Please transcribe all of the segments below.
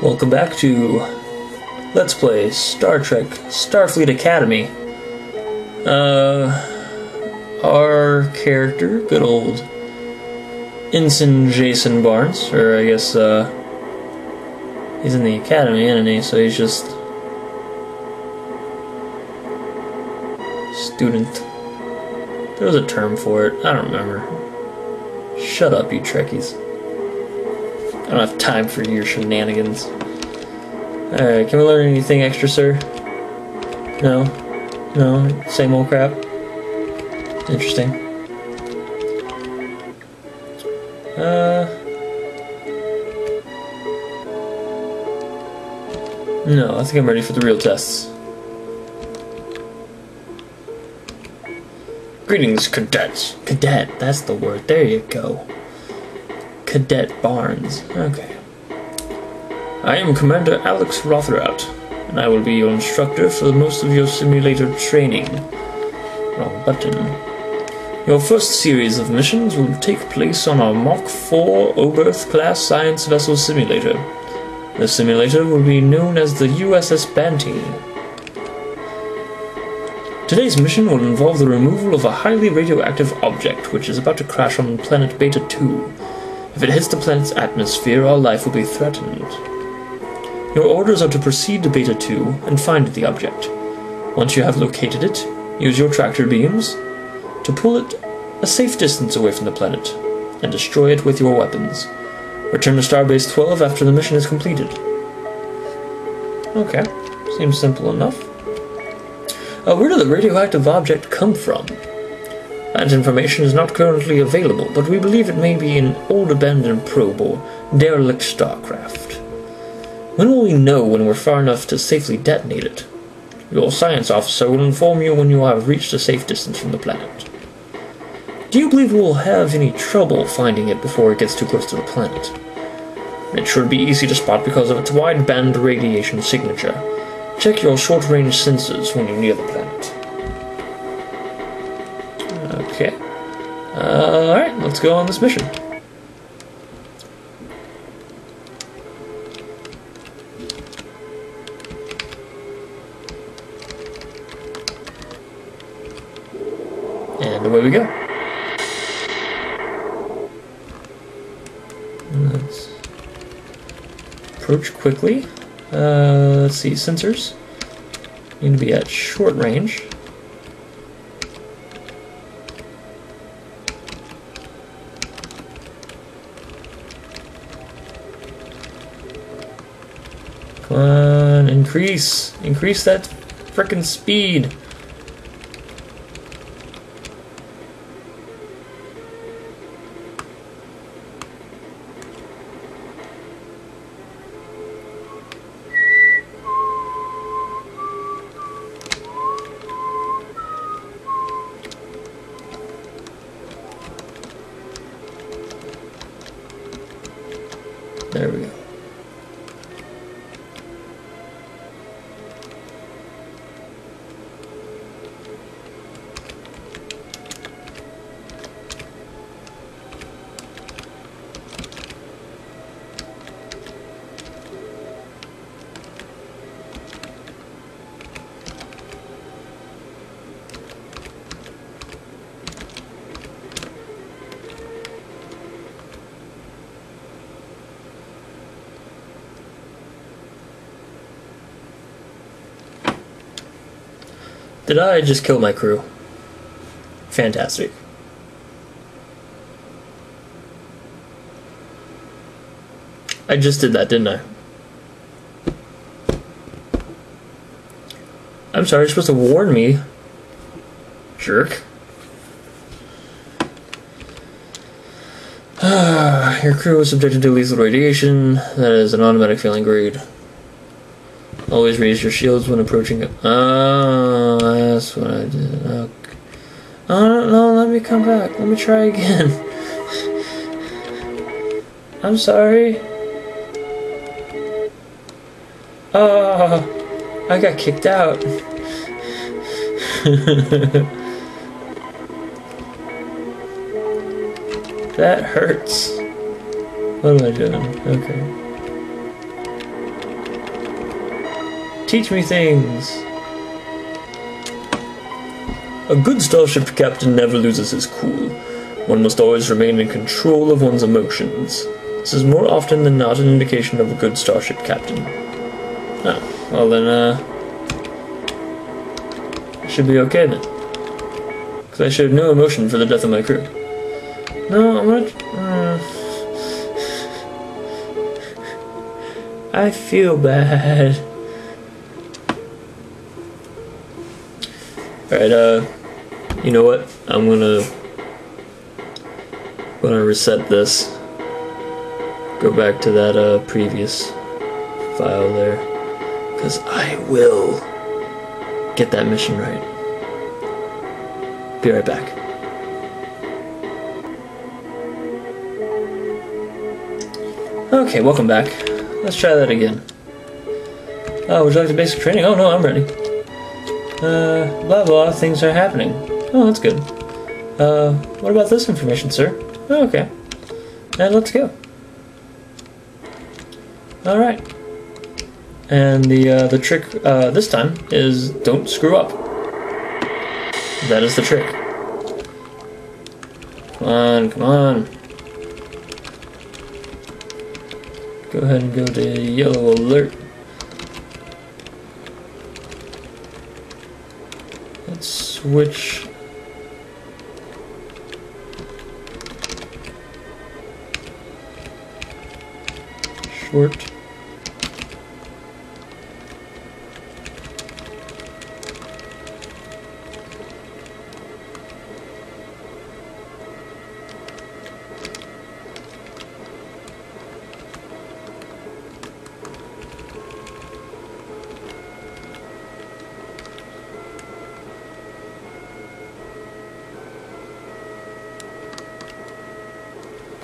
Welcome back to Let's Play Star Trek Starfleet Academy. Uh, our character, good old Ensign Jason Barnes, or I guess, uh, he's in the Academy, isn't he? So he's just. Student. There was a term for it. I don't remember. Shut up, you Trekkies. I don't have time for your shenanigans. Alright, can we learn anything extra, sir? No? No? Same old crap? Interesting. Uh. No, I think I'm ready for the real tests. Greetings, cadets. Cadet, that's the word. There you go. Cadet Barnes. Okay. I am Commander Alex Rotherot, and I will be your instructor for most of your simulator training. Wrong button. Your first series of missions will take place on our Mach 4 Oberth class science vessel simulator. The simulator will be known as the USS Banting. Today's mission will involve the removal of a highly radioactive object which is about to crash on planet Beta 2. If it hits the planet's atmosphere, all life will be threatened. Your orders are to proceed to Beta 2 and find the object. Once you have located it, use your tractor beams to pull it a safe distance away from the planet and destroy it with your weapons. Return to Starbase 12 after the mission is completed. Okay, seems simple enough. Uh, where did the radioactive object come from? That information is not currently available, but we believe it may be an old abandoned probe or derelict starcraft. When will we know when we're far enough to safely detonate it? Your science officer will inform you when you have reached a safe distance from the planet. Do you believe we will have any trouble finding it before it gets too close to the planet? It should be easy to spot because of its wide band radiation signature. Check your short range sensors when you're near the planet. Okay. Uh, Alright, let's go on this mission. And away we go. Let's approach quickly. Uh, let's see, sensors need to be at short range. Increase, increase that frickin' speed. There we go. Did I just kill my crew? Fantastic. I just did that, didn't I? I'm sorry, you're supposed to warn me. Jerk. Your crew was subjected to lethal radiation. That is an automatic failing grade. Always raise your shields when approaching it. Oh, that's what I did. Okay. Oh, no, let me come back. Let me try again. I'm sorry. Oh, I got kicked out. that hurts. What am I doing? Okay. Teach me things. A good starship captain never loses his cool. One must always remain in control of one's emotions. This is more often than not an indication of a good starship captain. Oh, well then, uh. I should be okay then. Because I showed no emotion for the death of my crew. No, I'm gonna. Uh, I feel bad. Alright, uh. You know what? I'm gonna gonna reset this. Go back to that uh, previous file there, because I will get that mission right. Be right back. Okay, welcome back. Let's try that again. Oh, would you like the basic training? Oh no, I'm ready. Uh, blah blah, things are happening. Oh, that's good. Uh, what about this information, sir? Oh, okay. And let's go. Alright. And the, uh, the trick, uh, this time is don't screw up. That is the trick. Come on, come on. Go ahead and go to yellow alert. Let's switch short.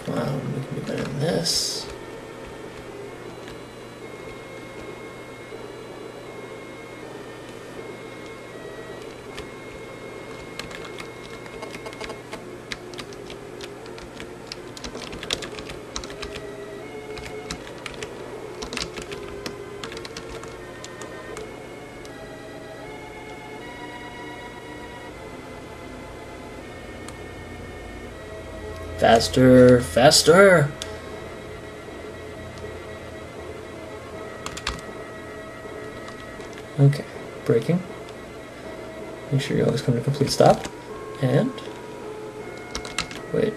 On, we can do better than this. Faster, faster. Okay, braking. Make sure you always come to complete stop. And wait.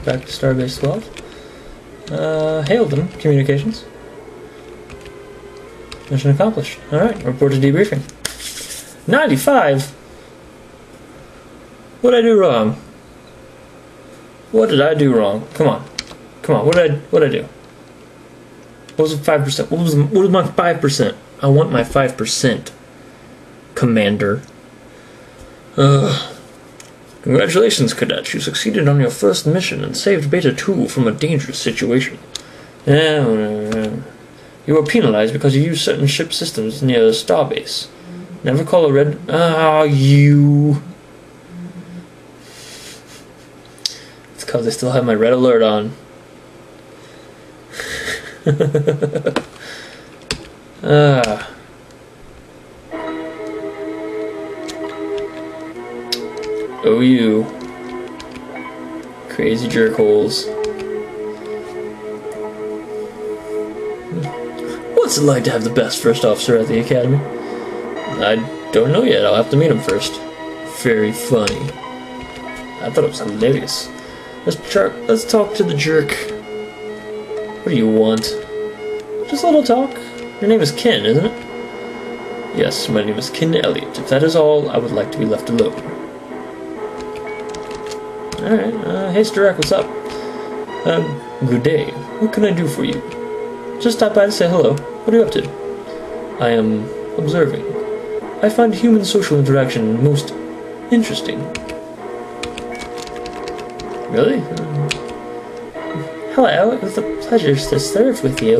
Back to Starbase 12. Uh, Hailden Communications. Mission accomplished. All right, report to debriefing. 95? What did I do wrong? What did I do wrong? Come on. Come on, what did I, what did I do? What was the 5%? What was, what was my 5%? I want my 5%. Commander. Ugh. Congratulations, Cadet. You succeeded on your first mission and saved Beta 2 from a dangerous situation. You were penalized because you used certain ship systems near the starbase. Never call a red. Ah, you. It's because I still have my red alert on. ah. Oh, you. Crazy jerk holes. What's it like to have the best first officer at the academy? I don't know yet. I'll have to meet him first. Very funny. I thought it was hilarious. Let's let's talk to the jerk. What do you want? Just a little talk. Your name is Ken, isn't it? Yes, my name is Ken Elliot. If that is all, I would like to be left alone. Alright, uh, hey Sturek, what's up? Um, good day. What can I do for you? Just stop by to say hello. What are you up to? I am observing. I find human social interaction most interesting. Really? Um, hello, it was a pleasure to serve with you.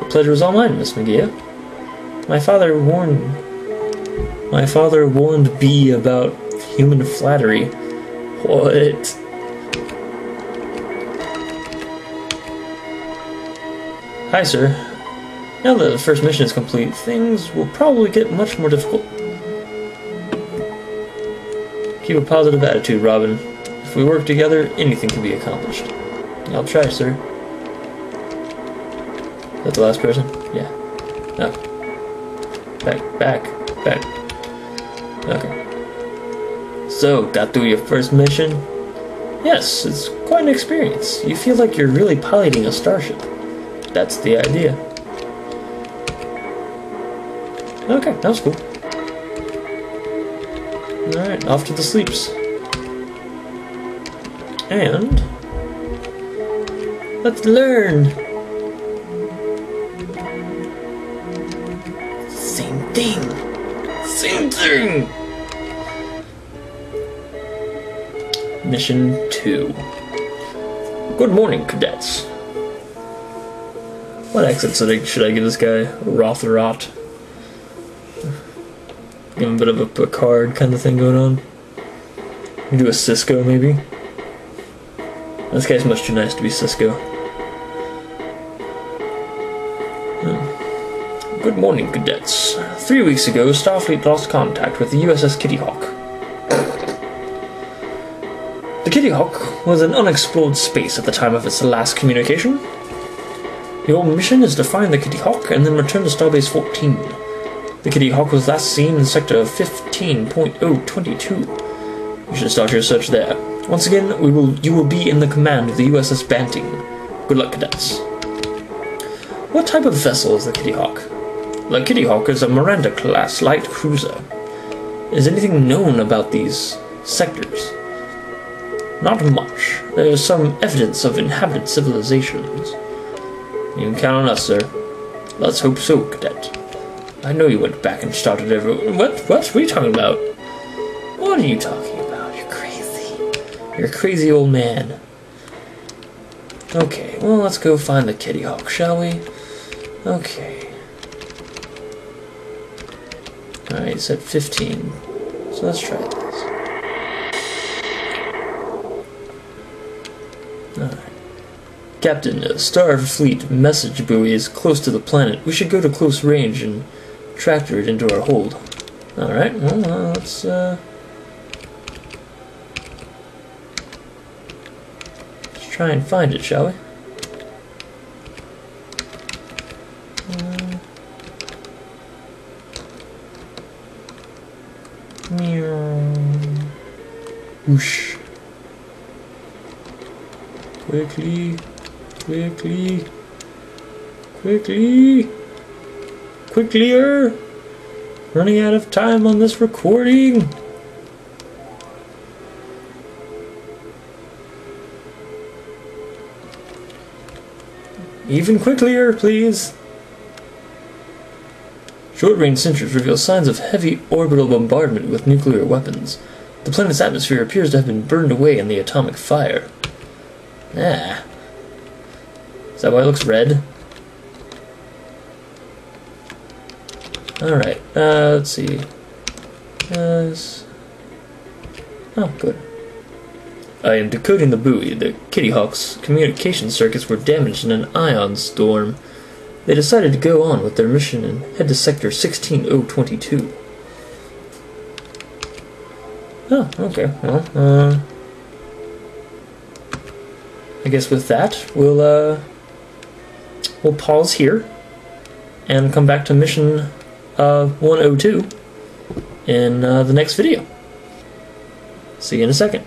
The pleasure was all mine, Miss McGee. My father warned. My father warned B about human flattery. What? Hi, sir. Now that the first mission is complete, things will probably get much more difficult. Keep a positive attitude, Robin. If we work together, anything can be accomplished. I'll try, sir. Is that the last person? Yeah. No. Back, back, back. Okay. So, got through your first mission? Yes, it's quite an experience. You feel like you're really piloting a starship. That's the idea. Okay, that was cool. Alright, off to the sleeps. And let's learn. Same thing. Same thing. Mission 2. Good morning, cadets. What accent should I, should I give this guy? Rotherot. Give him a bit of a Picard kind of thing going on. Do a Sisko maybe. This guy's much too nice to be Sisko. Hmm. Good morning, cadets. Three weeks ago, Starfleet lost contact with the USS Kitty Hawk. Kitty Hawk was an unexplored space at the time of its last communication. Your mission is to find the Kitty Hawk and then return to Starbase 14. The Kitty Hawk was last seen in Sector 15.022. You should start your search there. Once again, we will you will be in the command of the USS Banting. Good luck, cadets. What type of vessel is the Kitty Hawk? The Kitty Hawk is a Miranda-class light cruiser. Is anything known about these sectors? Not much. There is some evidence of inhabited civilizations. You can count on us, sir. Let's hope so, cadet. I know you went back and started every. What? What? What are you talking about? What are you talking about? You're crazy. You're a crazy old man. Okay, well, let's go find the Kitty Hawk, shall we? Okay. Alright, it's at 15. So let's try this. Captain, a Starfleet message buoy is close to the planet. We should go to close range and tractor it into our hold. Alright, well, uh, let's, uh... Let's try and find it, shall we? Uh. Whoosh. Quickly. Quickly. Quickly. Quicklier. Running out of time on this recording. Even quicklier, please. Short range sensors reveal signs of heavy orbital bombardment with nuclear weapons. The planet's atmosphere appears to have been burned away in the atomic fire. Ah. Is that why it looks red? Alright, uh, let's see. Yes. Oh, good. I am decoding the buoy. The Kitty Hawk's communication circuits were damaged in an ion storm. They decided to go on with their mission and head to Sector 16022. Oh, okay. Well, uh, I guess with that, we'll uh, we'll pause here and come back to mission uh, 102 in uh, the next video. See you in a second.